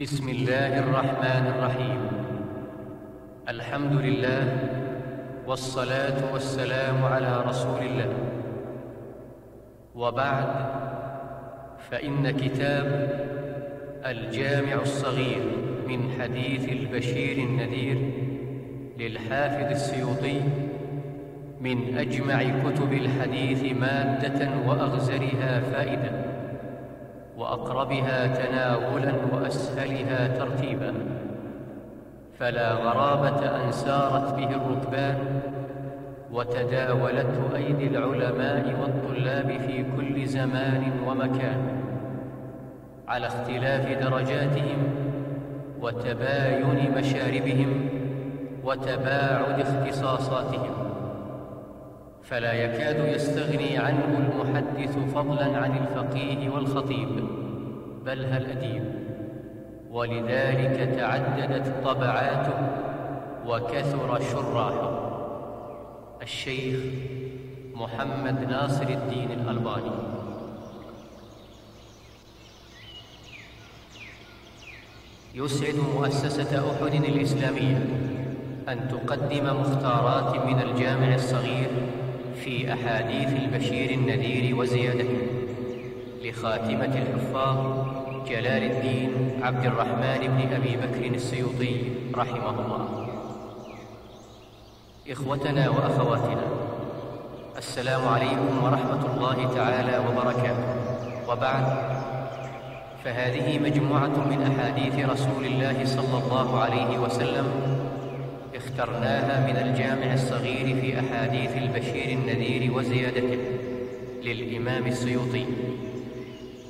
بسم الله الرحمن الرحيم. الحمد لله والصلاة والسلام على رسول الله. وبعد فإن كتاب الجامع الصغير من حديث البشير النذير للحافظ السيوطي من أجمع كتب الحديث مادة وأغزرها فائدة. وأقربها تناولا وأسهلها ترتيبا. فلا غرابة أن سارت به الركبان وتداولته أيدي العلماء والطلاب في كل زمان ومكان على اختلاف درجاتهم وتباين مشاربهم وتباعد اختصاصاتهم. فلا يكاد يستغني عنه المحدث فضلا عن الفقيه والخطيب. بل هل اديب ولذلك تعددت طبعاته وكثر شراحه الشيخ محمد ناصر الدين الألباني. يسعد مؤسسة أحد الإسلامية أن تقدم مختارات من الجامع الصغير في أحاديث البشير النذير وزيادته لخاتمة الحفاظ جلال الدين عبد الرحمن بن أبي بكر السيوطي رحمه الله. إخوتنا وأخواتنا السلام عليكم ورحمة الله تعالى وبركاته. وبعد فهذه مجموعة من أحاديث رسول الله صلى الله عليه وسلم اخترناها من الجامع الصغير في أحاديث البشير النذير وزيادته للإمام السيوطي.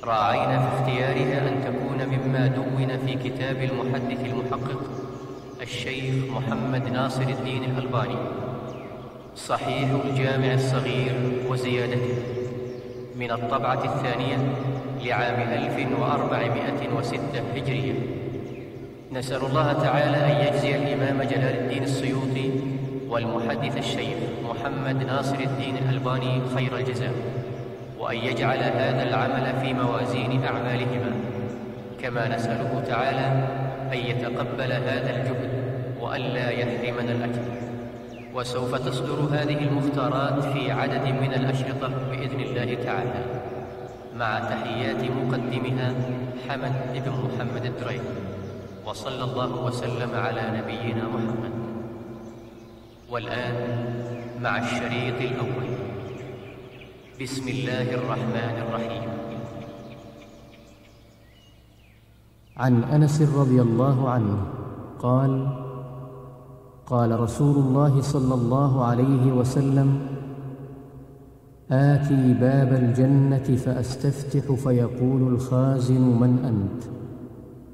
راعينا في اختيارها أن تكون مما دون في كتاب المحدث المحقق الشيخ محمد ناصر الدين الألباني. صحيح الجامع الصغير وزيادته. من الطبعة الثانية لعام 1406 هجرية. نسأل الله تعالى أن يجزي الإمام جلال الدين السيوطي والمحدث الشيخ محمد ناصر الدين الألباني خير الجزاء وأن يجعل هذا العمل في موازين أعمالهما. كما نسأله تعالى أن يتقبل هذا الجهد وأن لا يحرمنا الأجر. وسوف تصدر هذه المختارات في عدد من الأشرطة بإذن الله تعالى مع تحيات مقدمها حمد بن محمد الدريد وصلى الله وسلم على نبينا محمد. والآن مع الشريط الأول. بسم الله الرحمن الرحيم. عن أنس رضي الله عنه قال قال رسول الله صلى الله عليه وسلم آتي باب الجنة فأستفتح فيقول الخازن من أنت.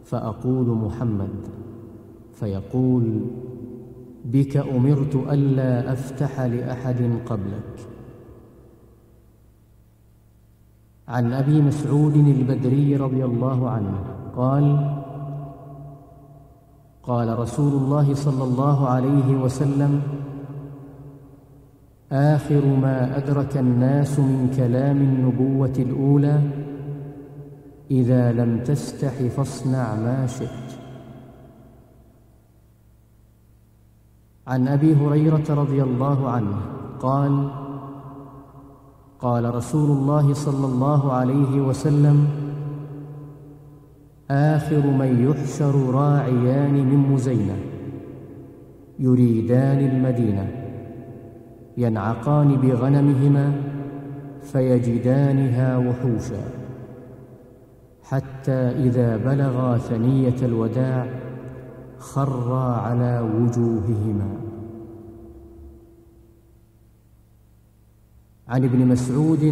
فأقول محمد فيقول بك أمرت ألا أفتح لأحد قبلك. عن أبي مسعود البدري رضي الله عنه قال قال رسول الله صلى الله عليه وسلم آخر ما أدرك الناس من كلام النبوة الأولى إذا لم تستح فاصنع ما شئت. عن أبي هريرة رضي الله عنه قال قال رسول الله صلى الله عليه وسلم آخر من يحشر راعيان من مزينة يريدان المدينة ينعقان بغنمهما فيجدانها وحوشا. حتى إذا بلغا ثنية الوداع خرا على وجوههما. عن ابن مسعود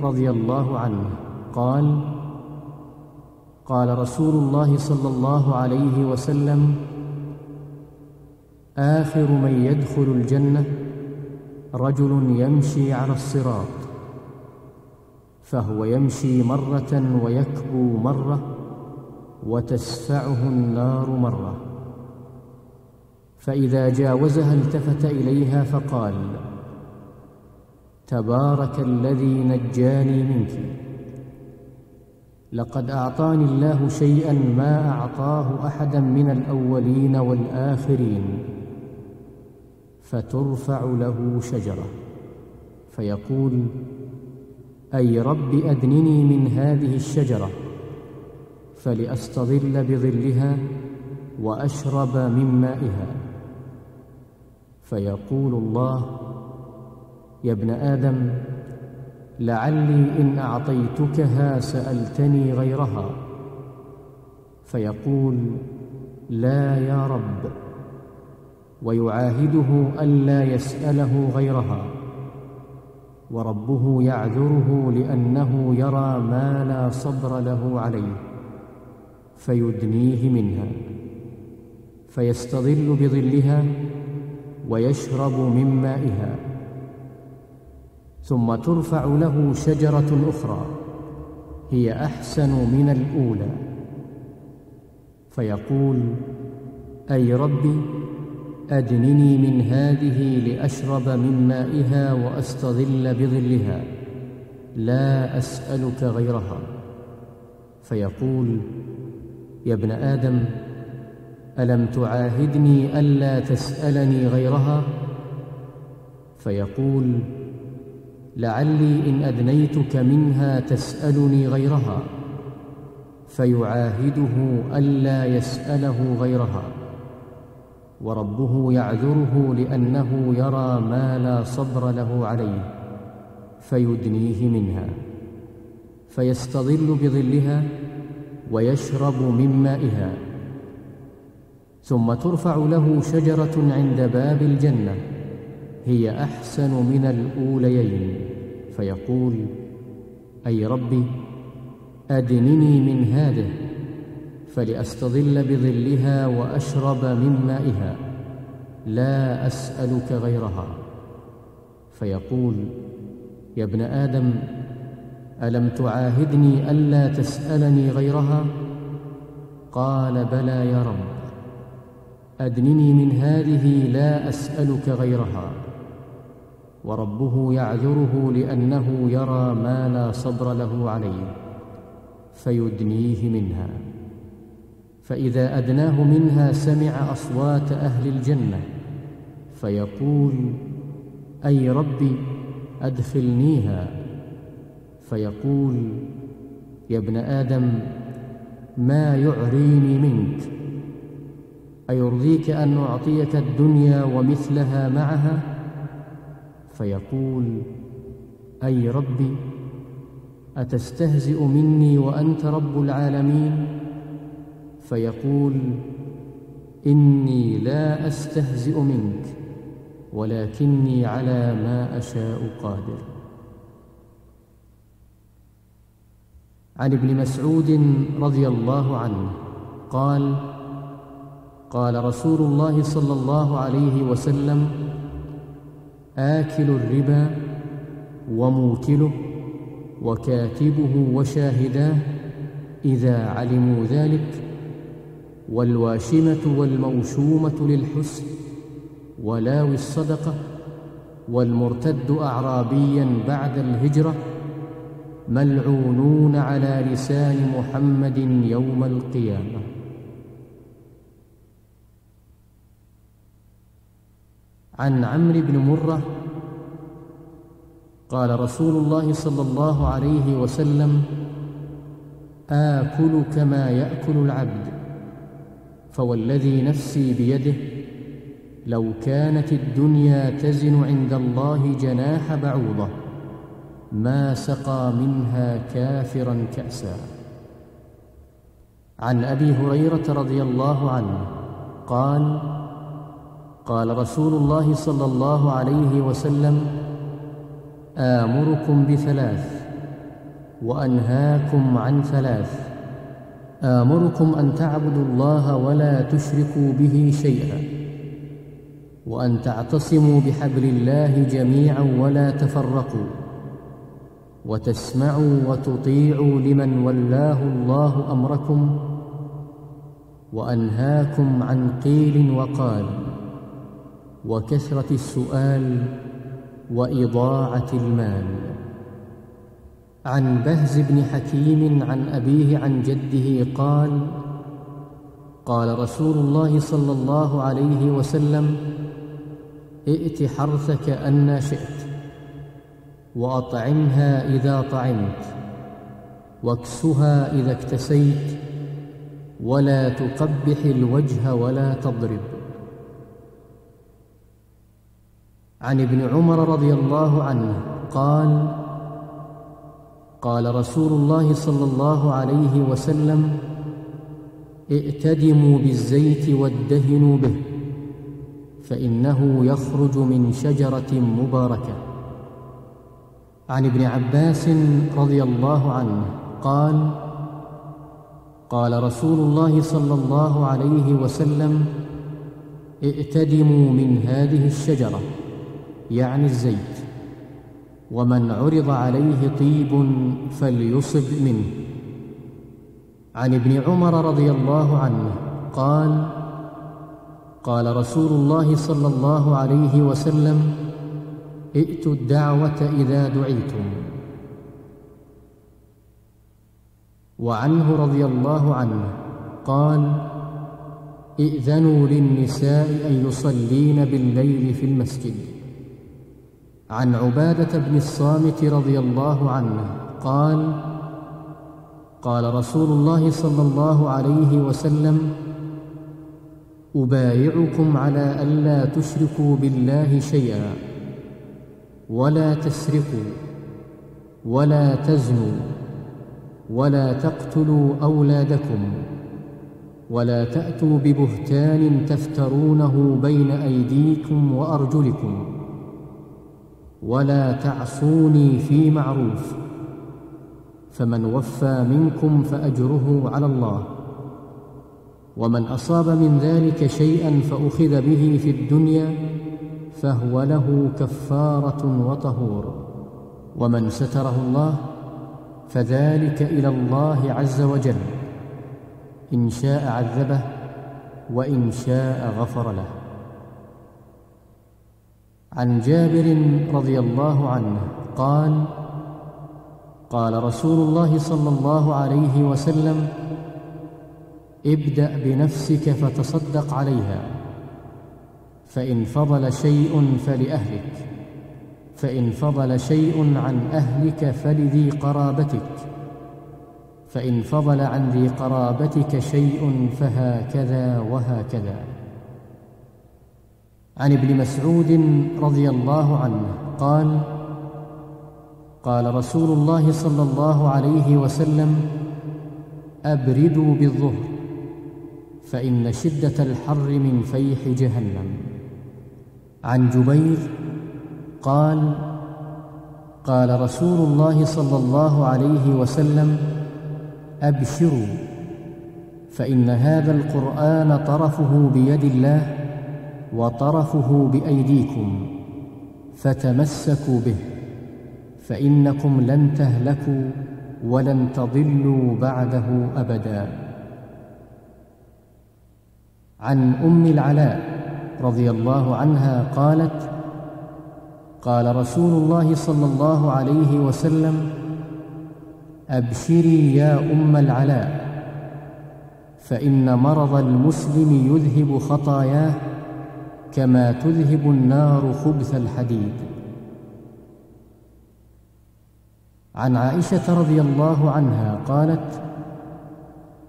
رضي الله عنه قال قال رسول الله صلى الله عليه وسلم آخر من يدخل الجنة رجل يمشي على الصراط. فهو يمشي مرة ويكبو مرة وتسفعه النار مرة. فإذا جاوزها التفت إليها فقال تبارك الذي نجاني منك. لقد أعطاني الله شيئا ما أعطاه احدا من الأولين والآخرين فترفع له شجرة. فيقول أي رب أدنني من هذه الشجرة فلأستظل بظلها وأشرب من مائها. فيقول الله يا ابن آدم لعلي إن أعطيتكها سألتني غيرها. فيقول لا يا رب. ويعاهده ألا يسأله غيرها. وربه يعذره لأنه يرى ما لا صبر له عليه فيدنيه منها فيستظل بظلها ويشرب من مائها ثم ترفع له شجرة أخرى هي أحسن من الأولى فيقول أي ربي أدنني من هذه لأشرب من مائها وأستظل بظلها. لا أسألك غيرها. فيقول يا ابن آدم ألم تعاهدني ألا تسألني غيرها؟ فيقول لعلي إن أدنيتك منها تسألني غيرها. فيعاهده ألا يسأله غيرها. وربه يعذره لأنه يرى ما لا صبر له عليه فيدنيه منها فيستظل بظلها ويشرب من مائها ثم ترفع له شجرة عند باب الجنة هي أحسن من الأوليين فيقول أي ربي أدنني من هذه. فلأستظل بظلها وأشرب من مائها لا أسألك غيرها. فيقول يا ابن آدم ألم تعاهدني ألا تسألني غيرها؟ قال بلى يا رب أدنني من هذه لا أسألك غيرها. وربه يعذره لأنه يرى ما لا صبر له عليه فيدنيه منها. فإذا أدناه منها سمع أصوات أهل الجنة فيقول أي ربي أدخلنيها. فيقول يا ابن آدم ما يعريني منك؟ أيرضيك أن أعطيك الدنيا ومثلها معها؟ فيقول أي ربي أتستهزئ مني وأنت رب العالمين؟ فيقول إني لا أستهزئ منك ولكني على ما أشاء قادر. عن ابن مسعود رضي الله عنه قال قال رسول الله صلى الله عليه وسلم آكل الربا وموكله وكاتبه وشاهداه إذا علموا ذلك والواشمة والموشومة للحسن ولاوي الصدقة والمرتد اعرابيا بعد الهجرة ملعونون على لسان محمد يوم القيامة. عن عمرو بن مرة قال رسول الله صلى الله عليه وسلم آكل كما يأكل العبد. فوالذي نفسي بيده لو كانت الدنيا تزن عند الله جناح بعوضة ما سقى منها كافرا كأسا. عن أبي هريرة رضي الله عنه قال قال رسول الله صلى الله عليه وسلم آمركم بثلاث وأنهاكم عن ثلاث. آمركم أن تعبدوا الله ولا تشركوا به شيئا وأن تعتصموا بحبل الله جميعا ولا تفرقوا وتسمعوا وتطيعوا لمن ولاه الله أمركم وأنهاكم عن قيل وقال وكثرة السؤال وإضاعة المال. عن بهز بن حكيم عن أبيه عن جده قال قال رسول الله صلى الله عليه وسلم ائت حرثك أن شئت وأطعمها إذا طعمت واكسها إذا اكتسيت ولا تقبح الوجه ولا تضرب. عن ابن عمر رضي الله عنه قال قال رسول الله صلى الله عليه وسلم ائتدموا بالزيت وادهنوا به فإنه يخرج من شجرة مباركة. عن ابن عباس رضي الله عنه قال قال رسول الله صلى الله عليه وسلم ائتدموا من هذه الشجرة يعني الزيت. ومن عرض عليه طيب فليصب منه. عن ابن عمر رضي الله عنه قال قال رسول الله صلى الله عليه وسلم ائتوا الدعوة إذا دعيتم. وعنه رضي الله عنه قال ائذنوا للنساء أن يصلين بالليل في المسجد. عن عبادة بن الصامت رضي الله عنه قال قال رسول الله صلى الله عليه وسلم أبايعكم على ألا تشركوا بالله شيئا ولا تسرقوا ولا تزنوا ولا تقتلوا أولادكم ولا تأتوا ببهتان تفترونه بين أيديكم وأرجلكم ولا تعصوني في معروف. فمن وفى منكم فأجره على الله. ومن أصاب من ذلك شيئا فأخذ به في الدنيا فهو له كفارة وطهور. ومن ستره الله فذلك إلى الله عز وجل. إن شاء عذبه وإن شاء غفر له. عن جابر رضي الله عنه قال قال رسول الله صلى الله عليه وسلم ابدأ بنفسك فتصدق عليها فإن فضل شيء فلأهلك فإن فضل شيء عن أهلك فلذي قرابتك فإن فضل عن ذي قرابتك شيء فهكذا وهكذا. عن ابن مسعود رضي الله عنه قال قال رسول الله صلى الله عليه وسلم أبردوا بالظهر فإن شدة الحر من فيح جهنم. عن جبير قال قال رسول الله صلى الله عليه وسلم أبشروا فإن هذا القرآن طرفه بيد الله وطرفه بأيديكم فتمسكوا به فإنكم لن تهلكوا ولن تضلوا بعده أبدا. عن أم العلاء رضي الله عنها قالت قال رسول الله صلى الله عليه وسلم أبشري يا أم العلاء فإن مرض المسلم يذهب خطاياه كما تذهب النار خبث الحديد. عن عائشة رضي الله عنها قالت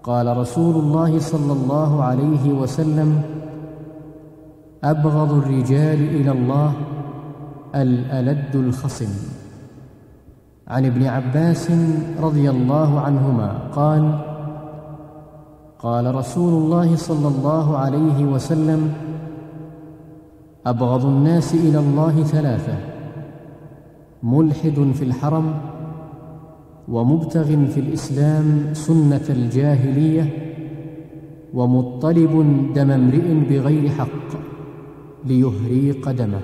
قال رسول الله صلى الله عليه وسلم أبغض الرجال إلى الله الألد الخصم. عن ابن عباس رضي الله عنهما قال قال رسول الله صلى الله عليه وسلم أبغض الناس إلى الله ثلاثة ملحد في الحرم ومبتغ في الإسلام سنة الجاهلية ومطلب دم امرئ بغير حق ليهريق دمه.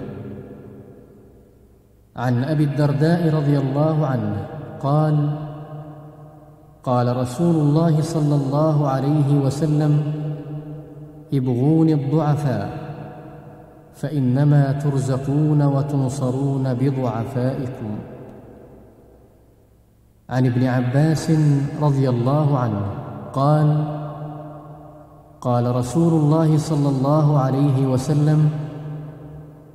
عن أبي الدرداء رضي الله عنه قال قال رسول الله صلى الله عليه وسلم ابغون الضعفاء. فإنما ترزقون وتنصرون بضعفائكم. عن ابن عباس رضي الله عنه قال قال رسول الله صلى الله عليه وسلم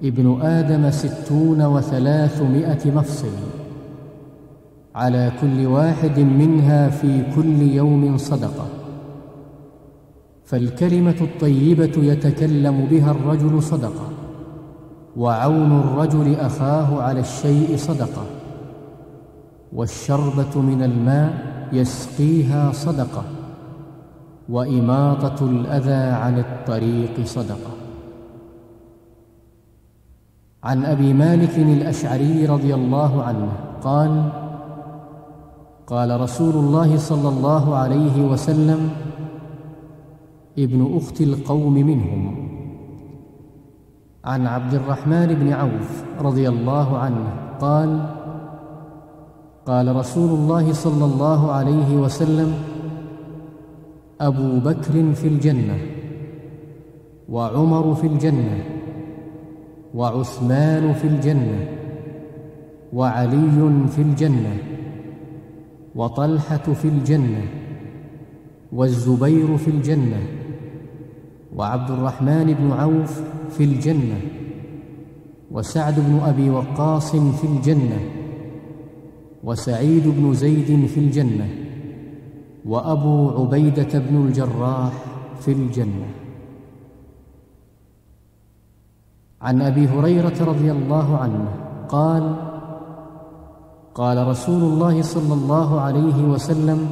ابن آدم ستون وثلاثمائة مفصل على كل واحد منها في كل يوم صدقة. فالكلمة الطيبة يتكلم بها الرجل صدقة وعون الرجل أخاه على الشيء صدقة والشربة من الماء يسقيها صدقة وإماطة الأذى عن الطريق صدقة. عن أبي مالك الأشعري رضي الله عنه قال قال رسول الله صلى الله عليه وسلم ابن أخت القوم منهم. عن عبد الرحمن بن عوف رضي الله عنه قال قال رسول الله صلى الله عليه وسلم أبو بكر في الجنة وعمر في الجنة وعثمان في الجنة وعلي في الجنة وطلحة في الجنة والزبير في الجنة وعبد الرحمن بن عوف في الجنة وسعد بن أبي وقاص في الجنة وسعيد بن زيد في الجنة وأبو عبيدة بن الجراح في الجنة. عن أبي هريرة رضي الله عنه قال قال رسول الله صلى الله عليه وسلم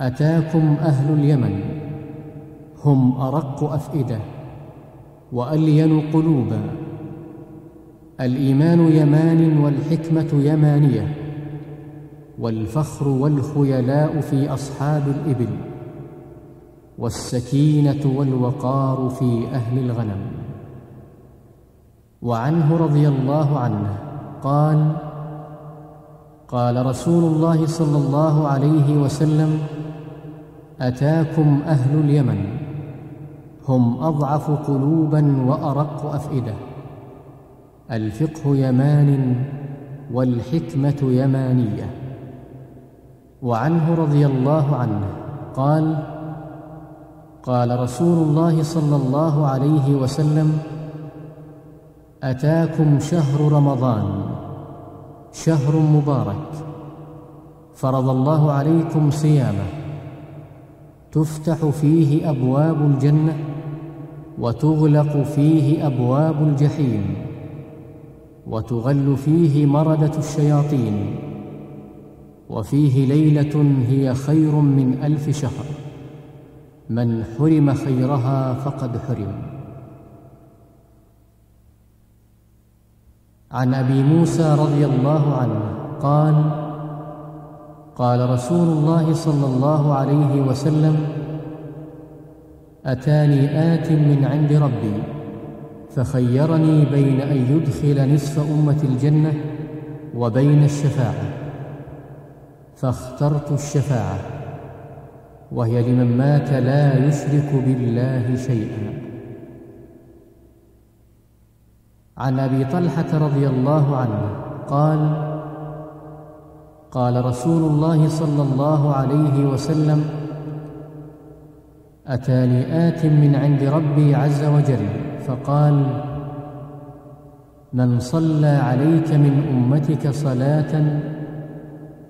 أتاكم أهل اليمن. هم أرق أفئدة وألين قلوبا الإيمان يمان والحكمة يمانية والفخر والخيلاء في أصحاب الإبل والسكينة والوقار في أهل الغنم. وعنه رضي الله عنه قال قال رسول الله صلى الله عليه وسلم أتاكم أهل اليمن. هم أضعف قلوبا وأرق أفئدة. الفقه يمان والحكمة يمانية. وعنه رضي الله عنه قال قال رسول الله صلى الله عليه وسلم أتاكم شهر رمضان شهر مبارك فرض الله عليكم صيامه. تفتح فيه أبواب الجنة. وتغلق فيه أبواب الجحيم وتغل فيه مردة الشياطين وفيه ليلة هي خير من ألف شهر. من حرم خيرها فقد حرم. عن أبي موسى رضي الله عنه قال قال رسول الله صلى الله عليه وسلم أتاني آت من عند ربي فخيرني بين أن يدخل نصف أمة الجنة وبين الشفاعة فاخترت الشفاعة وهي لمن مات لا يشرك بالله شيئا. عن أبي طلحة رضي الله عنه قال قال رسول الله صلى الله عليه وسلم اتاني ات من عند ربي عز وجل فقال من صلى عليك من أمتك صلاة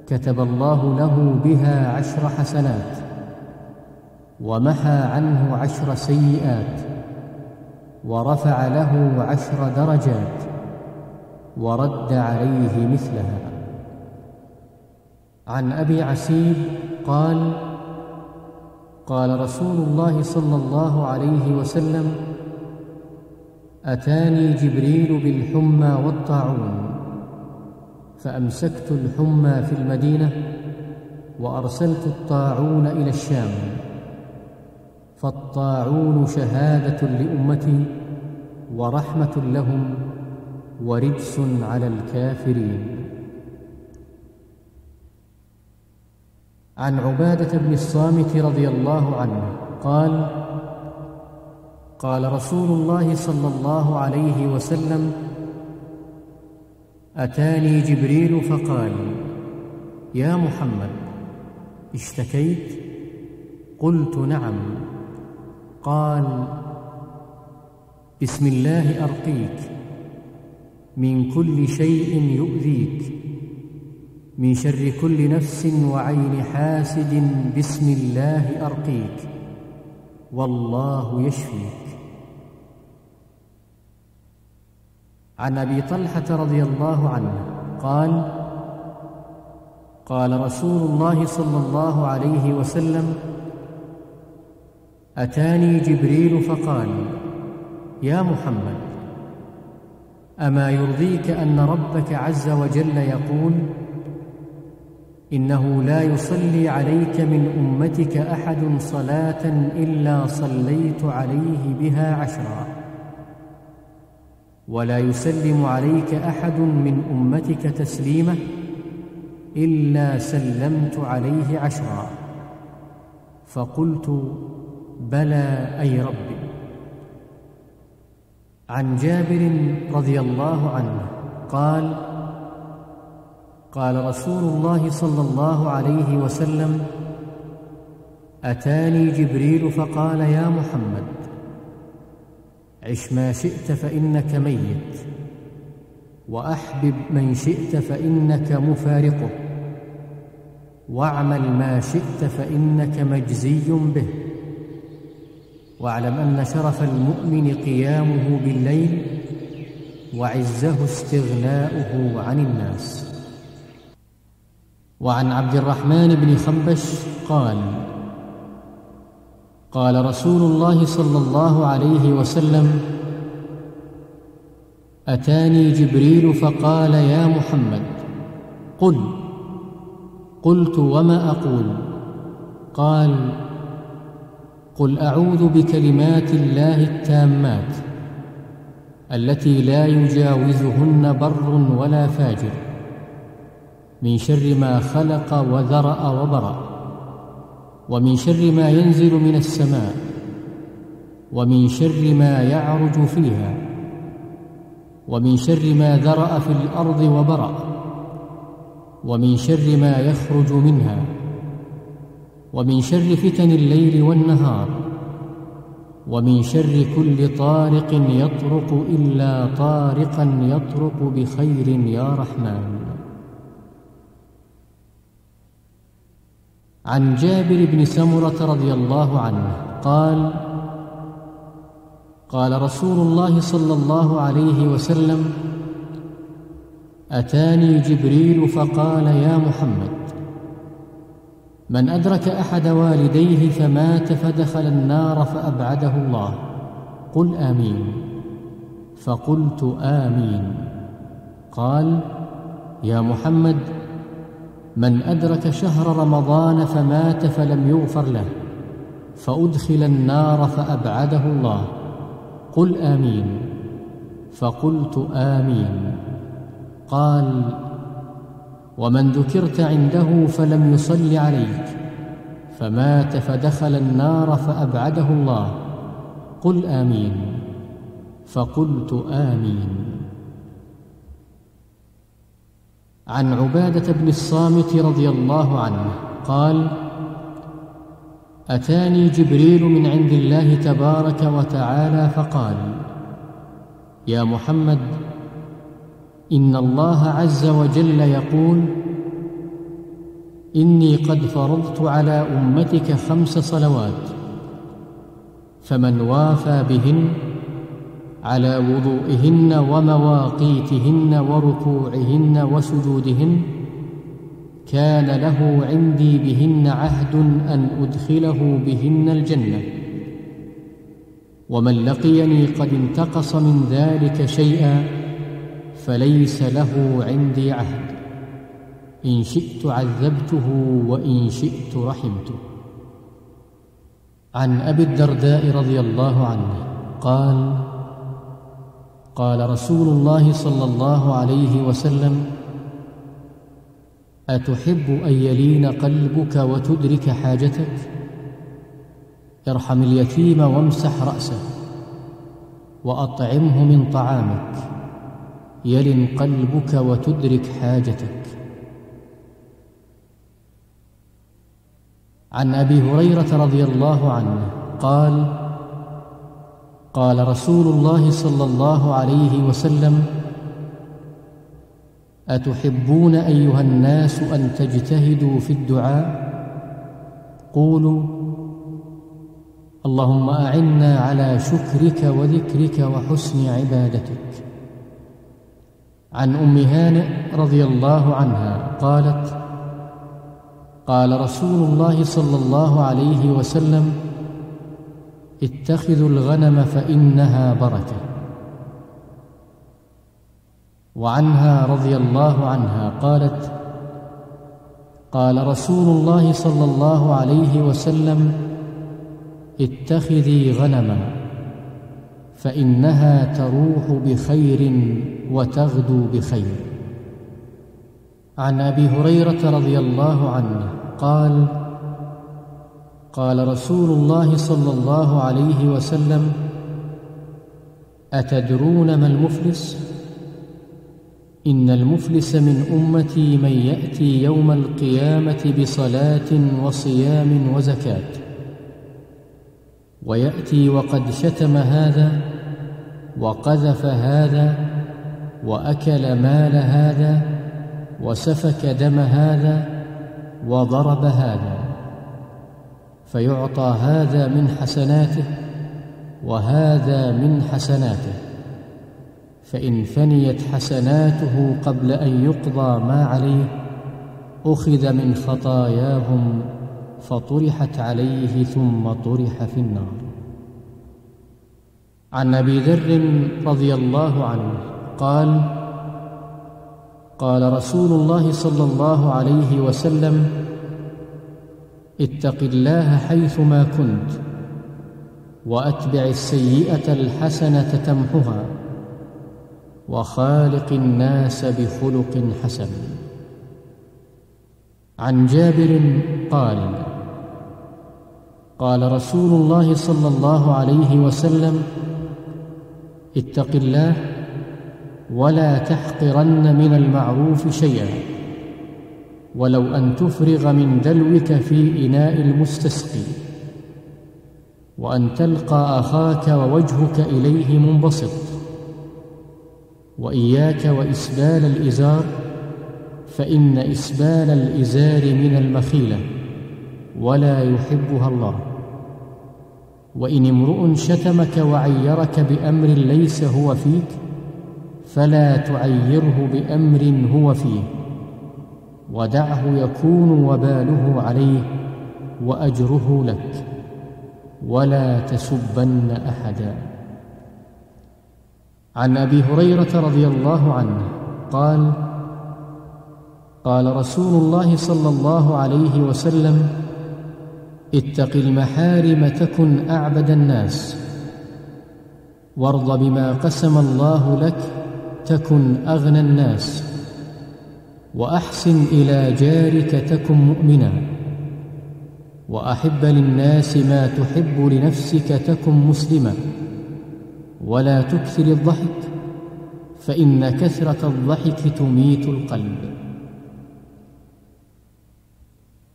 كتب الله له بها عشر حسنات ومحى عنه عشر سيئات ورفع له عشر درجات ورد عليه مثلها. عن أبي عسيب قال قال رسول الله صلى الله عليه وسلم أتاني جبريل بالحمى والطاعون فأمسكت الحمى في المدينة وأرسلت الطاعون إلى الشام فالطاعون شهادة لأمتي ورحمة لهم ورجس على الكافرين. عن عبادة بن الصامت رضي الله عنه قال قال رسول الله صلى الله عليه وسلم أتاني جبريل فقال يا محمد اشتكيت؟ قلت نعم. قال بسم الله أرقيك من كل شيء يؤذيك. من شر كل نفس وعين حاسد بسم الله أرقيك والله يشفيك. عن أبي طلحة رضي الله عنه قال قال رسول الله صلى الله عليه وسلم أتاني جبريل فقال يا محمد أما يرضيك أن ربك عز وجل يقول إنه لا يصلي عليك من أمتك أحد صلاة إلا صليت عليه بها عشرا. ولا يسلم عليك أحد من أمتك تسليمه إلا سلمت عليه عشرا. فقلت بلى أي ربي عن جابر رضي الله عنه قال قال رسول الله صلى الله عليه وسلم أتاني جبريل فقال يا محمد عش ما شئت فإنك ميت وأحبب من شئت فإنك مفارقه واعمل ما شئت فإنك مجزي به واعلم أن شرف المؤمن قيامه بالليل وعزه استغناؤه عن الناس. وعن عبد الرحمن بن خنبش قال قال رسول الله صلى الله عليه وسلم أتاني جبريل فقال يا محمد قل. قلت وما أقول؟ قال قل أعوذ بكلمات الله التامات التي لا يجاوزهن بر ولا فاجر. من شر ما خلق وذرأ وبرأ ومن شر ما ينزل من السماء ومن شر ما يعرج فيها ومن شر ما ذرأ في الأرض وبرأ ومن شر ما يخرج منها ومن شر فتن الليل والنهار ومن شر كل طارق يطرق إلا طارقا يطرق بخير يا رحمن. عن جابر بن سمره رضي الله عنه قال قال رسول الله صلى الله عليه وسلم أتاني جبريل فقال يا محمد من أدرك أحد والديه فمات فدخل النار فأبعده الله. قل آمين. فقلت آمين. قال يا محمد من أدرك شهر رمضان فمات فلم يغفر له فأدخل النار فأبعده الله قل آمين فقلت آمين. قال ومن ذكرت عنده فلم يصل عليك فمات فدخل النار فأبعده الله قل آمين فقلت آمين. عن عبادة بن الصامت رضي الله عنه قال أتاني جبريل من عند الله تبارك وتعالى فقال يا محمد إن الله عز وجل يقول إني قد فرضت على أمتك خمس صلوات فمن وافى بهن على وضوئهن ومواقيتهن وركوعهن وسجودهن كان له عندي بهن عهد أن أدخله بهن الجنة. ومن لقيني قد انتقص من ذلك شيئا فليس له عندي عهد. إن شئت عذبته وإن شئت رحمته. عن أبي الدرداء رضي الله عنه قال قال رسول الله صلى الله عليه وسلم أتحب أن يلين قلبك وتدرك حاجتك؟ ارحم اليتيم وامسح رأسه وأطعمه من طعامك. يلن قلبك وتدرك حاجتك. عن أبي هريرة رضي الله عنه قال قال رسول الله صلى الله عليه وسلم أتحبون أيها الناس أن تجتهدوا في الدعاء؟ قولوا اللهم أعنا على شكرك وذكرك وحسن عبادتك. عن أم هانئ رضي الله عنها قالت قال رسول الله صلى الله عليه وسلم اتخذوا الغنم فإنها بركة. وعنها رضي الله عنها قالت قال رسول الله صلى الله عليه وسلم اتخذي غنما فإنها تروح بخير وتغدو بخير. عن أبي هريرة رضي الله عنه قال قال رسول الله صلى الله عليه وسلم أتدرون ما المفلس؟ إن المفلس من أمتي من يأتي يوم القيامة بصلاة وصيام وزكاة. ويأتي وقد شتم هذا وقذف هذا وأكل مال هذا وسفك دم هذا وضرب هذا. فيعطى هذا من حسناته وهذا من حسناته فإن فنيت حسناته قبل أن يقضى ما عليه أخذ من خطاياهم فطرحت عليه ثم طرح في النار. عن أبي ذر رضي الله عنه قال قال رسول الله صلى الله عليه وسلم اتق الله حيثما كنت وأتبع السيئة الحسنة تمحها وخالق الناس بخلق حسن. عن جابر قال قال رسول الله صلى الله عليه وسلم اتق الله ولا تحقرن من المعروف شيئا. ولو أن تفرغ من دلوك في إناء المستسقي. وأن تلقى أخاك ووجهك إليه منبسط. وإياك وإسبال الإزار فإن إسبال الإزار من المخيلة ولا يحبها الله. وإن امرؤ شتمك وعيرك بأمر ليس هو فيك فلا تعيره بأمر هو فيه. ودعه يكون وباله عليه وأجره لك ولا تسبن أحدا. عن أبي هريرة رضي الله عنه قال قال رسول الله صلى الله عليه وسلم اتق المحارم تكن أعبد الناس وارض بما قسم الله لك تكن أغنى الناس. وأحسن إلى جارك تكن مؤمنا. وأحب للناس ما تحب لنفسك تكن مسلما. ولا تكثر الضحك فإن كثرة الضحك تميت القلب.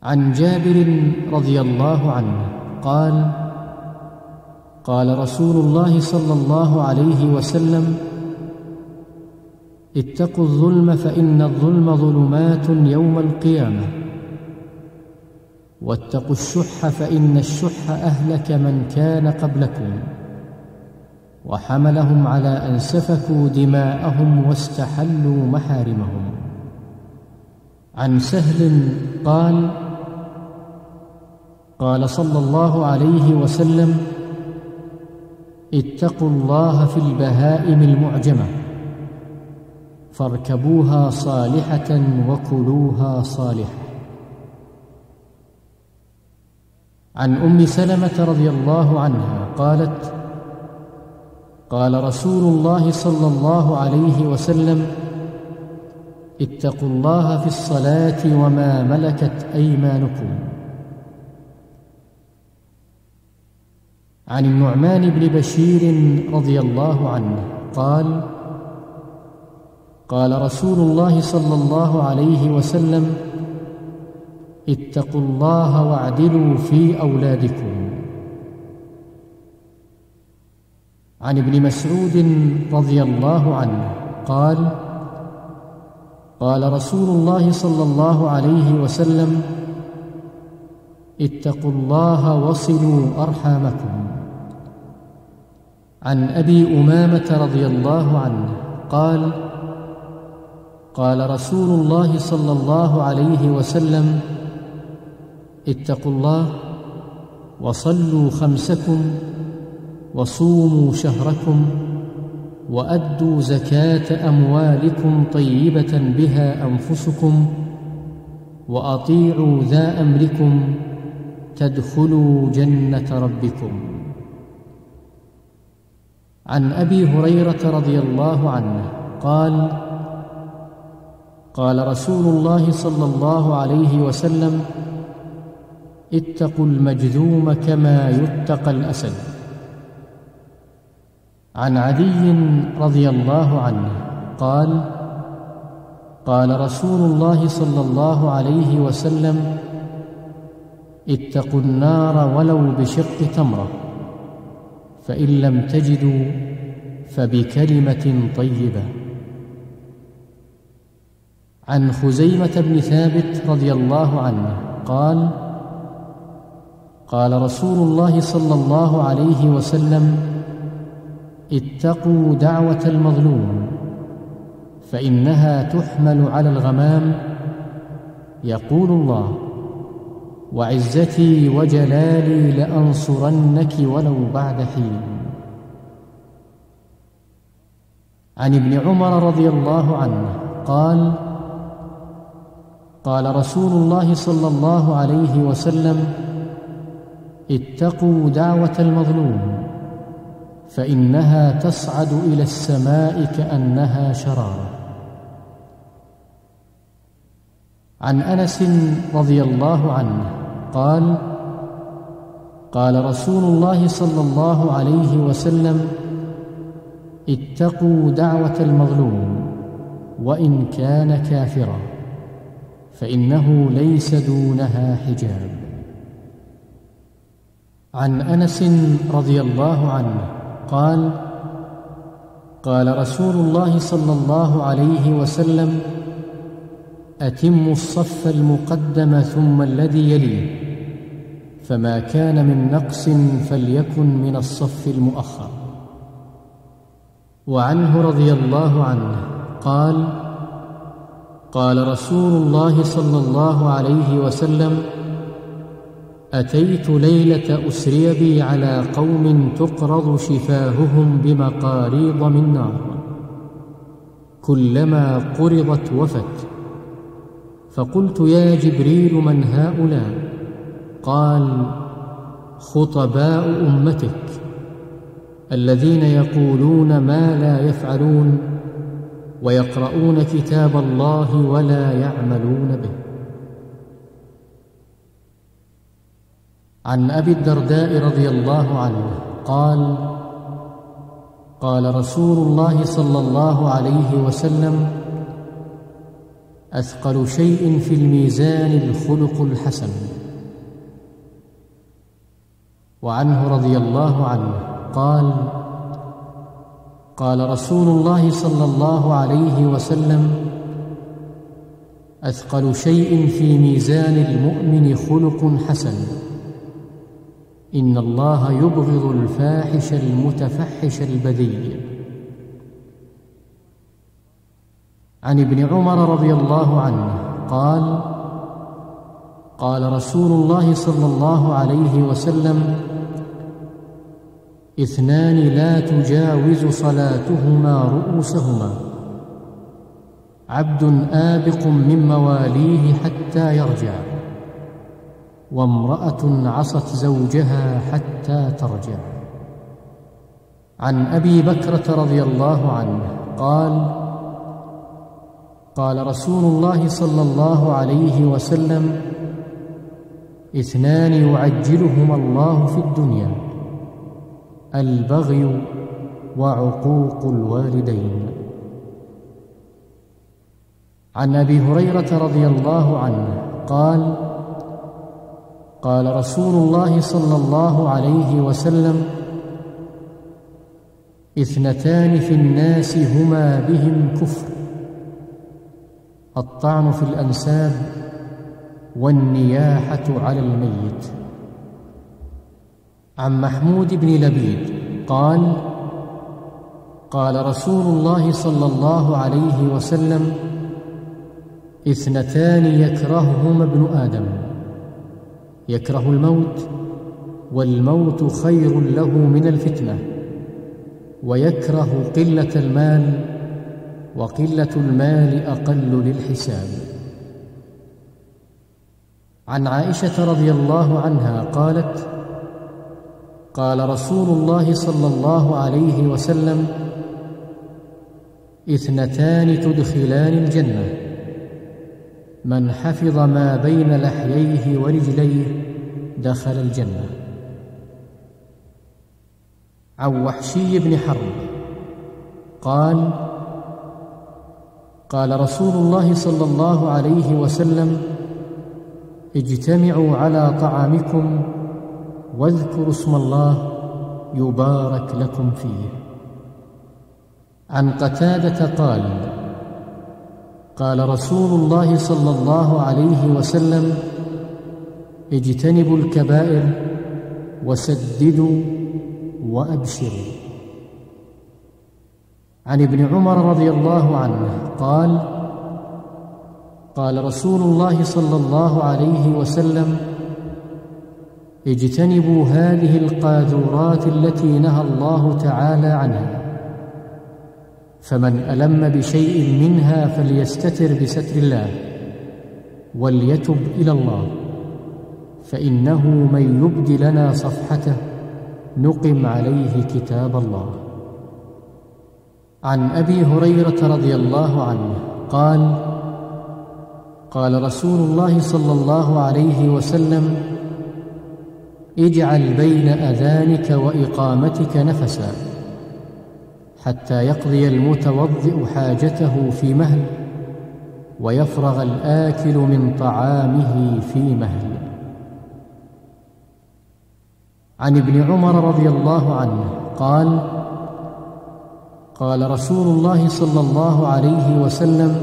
عن جابر رضي الله عنه قال قال رسول الله صلى الله عليه وسلم اتقوا الظلم فإن الظلم ظلمات يوم القيامة. واتقوا الشح فإن الشح أهلك من كان قبلكم وحملهم على أن سفكوا دماءهم واستحلوا محارمهم. عن سهل قال قال صلى الله عليه وسلم اتقوا الله في البهائم المعجمة. فاركبوها صالحة وكلوها صالحه عن أم سلمة رضي الله عنها قالت قال رسول الله صلى الله عليه وسلم اتقوا الله في الصلاة وما ملكت أيمانكم. عن النعمان بن بشير رضي الله عنه قال قال رسول الله صلى الله عليه وسلم اتقوا الله واعدلوا في أولادكم. عن ابن مسعود رضي الله عنه قال قال رسول الله صلى الله عليه وسلم اتقوا الله وصلوا أرحامكم. عن أبي أمامة رضي الله عنه قال قال رسول الله صلى الله عليه وسلم اتقوا الله وصلوا خمسكم وصوموا شهركم وأدوا زكاة أموالكم طيبة بها أنفسكم وأطيعوا ذا أمركم تدخلوا جنة ربكم. عن أبي هريرة رضي الله عنه قال قال رسول الله صلى الله عليه وسلم اتقوا المجذوم كما يتقى الأسد. عن عدي رضي الله عنه قال قال رسول الله صلى الله عليه وسلم اتقوا النار ولو بشق تمرة فإن لم تجدوا فبكلمة طيبة. عن خزيمة بن ثابت رضي الله عنه قال قال رسول الله صلى الله عليه وسلم اتقوا دعوة المظلوم فإنها تحمل على الغمام. يقول الله وعزتي وجلالي لأنصرنك ولو بعد حين. عن ابن عمر رضي الله عنه قال قال رسول الله صلى الله عليه وسلم اتقوا دعوة المظلوم فإنها تصعد إلى السماء كأنها شرارة. عن أنس رضي الله عنه قال قال رسول الله صلى الله عليه وسلم اتقوا دعوة المظلوم وإن كان كافرا. فإنه ليس دونها حجاب. عن أنس رضي الله عنه قال قال رسول الله صلى الله عليه وسلم اتموا الصف المقدم ثم الذي يليه فما كان من نقص فليكن من الصف المؤخر. وعنه رضي الله عنه قال قال رسول الله صلى الله عليه وسلم أتيت ليلة أسري بي على قوم تقرض شفاههم بمقاريض من نار. كلما قرضت وفت. فقلت يا جبريل من هؤلاء؟ قال خطباء أمتك الذين يقولون ما لا يفعلون ويقرؤون كتاب الله ولا يعملون به. عن أبي الدرداء رضي الله عنه قال قال رسول الله صلى الله عليه وسلم أثقل شيء في الميزان الخلق الحسن. وعنه رضي الله عنه قال قال رسول الله صلى الله عليه وسلم أثقل شيء في ميزان المؤمن خلق حسن. إن الله يبغض الفاحش المتفحش البذيء. عن ابن عمر رضي الله عنه قال قال رسول الله صلى الله عليه وسلم اثنان لا تجاوز صلاتهما رؤوسهما. عبد آبق من مواليه حتى يرجع وامرأة عصت زوجها حتى ترجع. عن أبي بكرة رضي الله عنه قال قال رسول الله صلى الله عليه وسلم اثنان يعجلهما الله في الدنيا. البغي وعقوق الوالدين. عن أبي هريرة رضي الله عنه قال قال رسول الله صلى الله عليه وسلم إثنتان في الناس هما بهم كفر. الطعن في الأنساب والنياحة على الميت. عن محمود بن لبيد قال قال رسول الله صلى الله عليه وسلم اثنتان يكرههما ابن آدم. يكره الموت والموت خير له من الفتنة. ويكره قلة المال وقلة المال أقل للحساب. عن عائشة رضي الله عنها قالت قال رسول الله صلى الله عليه وسلم اثنتان تدخلان الجنة من حفظ ما بين لحييه ورجليه دخل الجنة. عن وحشي بن حرب قال قال رسول الله صلى الله عليه وسلم اجتمعوا على طعامكم واذكروا اسم الله يبارك لكم فيه. عن قتادة قال قال رسول الله صلى الله عليه وسلم اجتنبوا الكبائر وسددوا وأبشروا. عن ابن عمر رضي الله عنه قال قال رسول الله صلى الله عليه وسلم اجتنبوا هذه القاذورات التي نهى الله تعالى عنها. فمن ألم بشيء منها فليستتر بستر الله وليتب إلى الله فإنه من يبد لنا صفحته نقم عليه كتاب الله. عن أبي هريرة رضي الله عنه قال قال رسول الله صلى الله عليه وسلم اجعل بين أذانك وإقامتك نفسا حتى يقضي المتوضئ حاجته في مهل ويفرغ الآكل من طعامه في مهل. عن ابن عمر رضي الله عنه قال قال رسول الله صلى الله عليه وسلم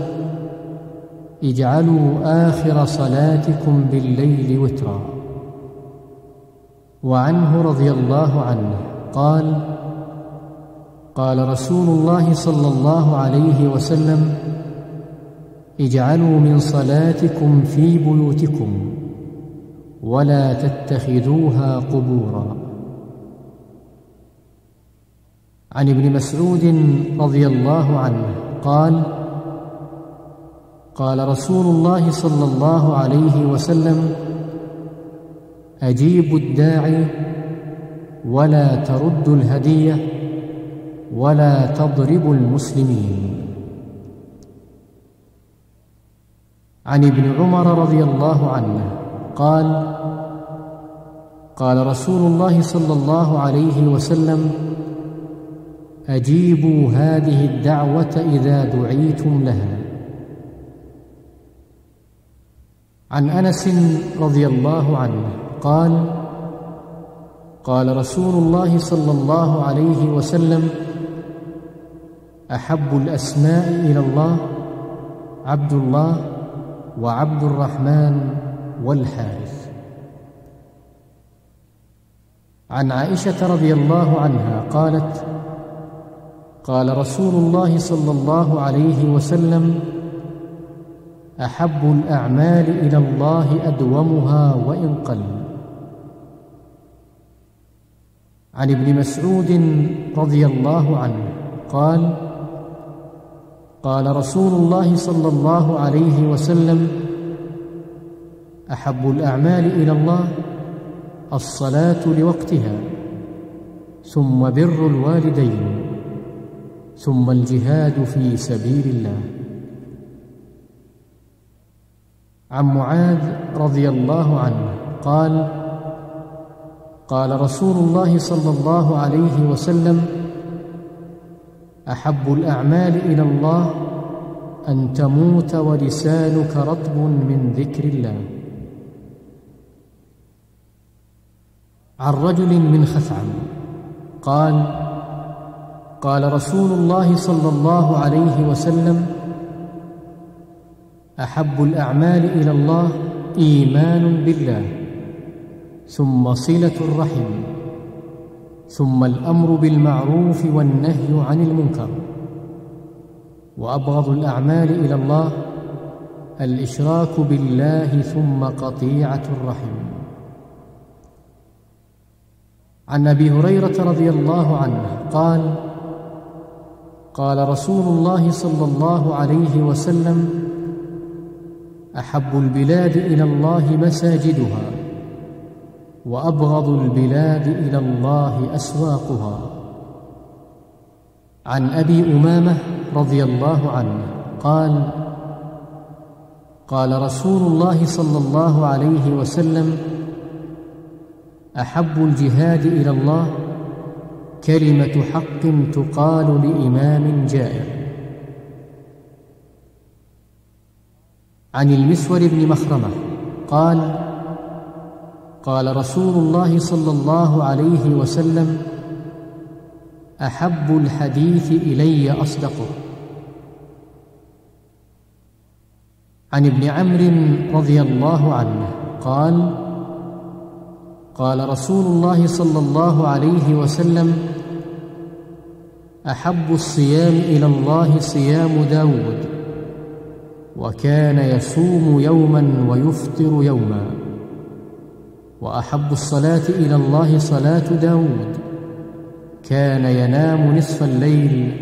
اجعلوا آخر صلاتكم بالليل وترا. وعنه رضي الله عنه. قال قال رسول الله صلى الله عليه وسلم اجعلوا من صلاتكم في بيوتكم ولا تتخذوها قبورا. عن ابن مسعود رضي الله عنه قال قال رسول الله صلى الله عليه وسلم اجيبوا الداعي ولا تردوا الهدية ولا تضربوا المسلمين. عن ابن عمر رضي الله عنه قال قال رسول الله صلى الله عليه وسلم أجيبوا هذه الدعوة إذا دعيتم لها. عن أنس رضي الله عنه قال قال رسول الله صلى الله عليه وسلم أحب الأسماء إلى الله عبد الله وعبد الرحمن والحارث. عن عائشة رضي الله عنها قالت قال رسول الله صلى الله عليه وسلم أحب الأعمال إلى الله أدومها وإن قل. عن ابن مسعود رضي الله عنه قال قال رسول الله صلى الله عليه وسلم أحب الأعمال إلى الله الصلاة لوقتها ثم بر الوالدين ثم الجهاد في سبيل الله. عن معاذ رضي الله عنه قال قال رسول الله صلى الله عليه وسلم أحب الأعمال إلى الله أن تموت ولسانك رطب من ذكر الله. عن رجل من خثعم قال قال رسول الله صلى الله عليه وسلم أحب الأعمال إلى الله إيمان بالله. ثم صلة الرحم ثم الأمر بالمعروف والنهي عن المنكر. وأبغض الأعمال إلى الله الإشراك بالله ثم قطيعة الرحم. عن أبي هريرة رضي الله عنه قال قال رسول الله صلى الله عليه وسلم أحب البلاد إلى الله مساجدها. وأبغض البلاد إلى الله أسواقها. عن أبي أمامة رضي الله عنه قال قال رسول الله صلى الله عليه وسلم أحب الجهاد إلى الله كلمة حق تقال لإمام جائر عن المسور بن مخرمة قال قال رسول الله صلى الله عليه وسلم أحب الحديث إلي أصدقه. عن ابن عمرو رضي الله عنه قال قال رسول الله صلى الله عليه وسلم أحب الصيام إلى الله صيام داود وكان يصوم يوما ويفطر يوما. وأحب الصلاة إلى الله صلاة داود. كان ينام نصف الليل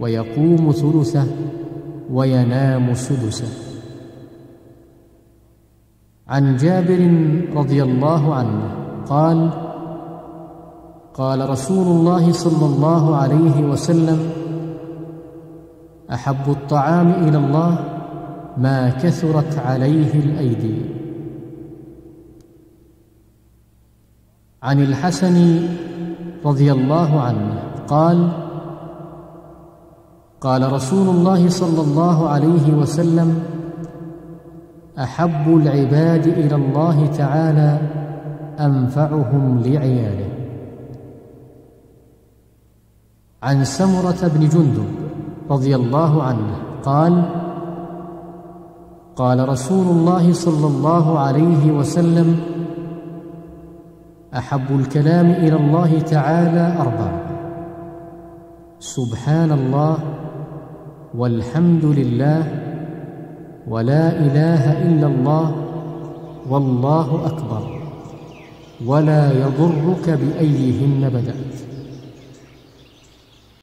ويقوم ثلثه وينام سدسه. عن جابر رضي الله عنه قال قال رسول الله صلى الله عليه وسلم أحب الطعام إلى الله ما كثرت عليه الأيدي. عن الحسن رضي الله عنه قال قال رسول الله صلى الله عليه وسلم أحب العباد إلى الله تعالى أنفعهم لعياله. عن سمرة بن جندب رضي الله عنه قال قال رسول الله صلى الله عليه وسلم أحب الكلام إلى الله تعالى أربع سبحان الله والحمد لله ولا إله إلا الله والله أكبر. ولا يضرك بأيهن بدأت.